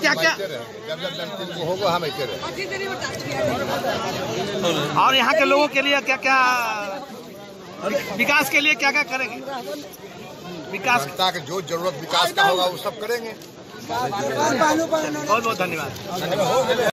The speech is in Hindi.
क्या क्या होगा हम और यहाँ के लोगों के लिए क्या क्या विकास के लिए क्या क्या करेंगे? विकास के जो ज़रूरत विकास का होगा वो सब करेंगे। बहुत बहुत धन्यवाद।